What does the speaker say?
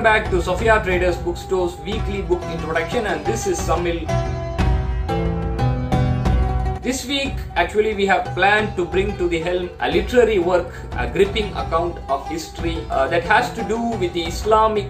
Welcome back to Safiyya Traders Bookstore's weekly book introduction and this is Samil. This week actually we have planned to bring to the helm a literary work, a gripping account of history uh, that has to do with the Islamic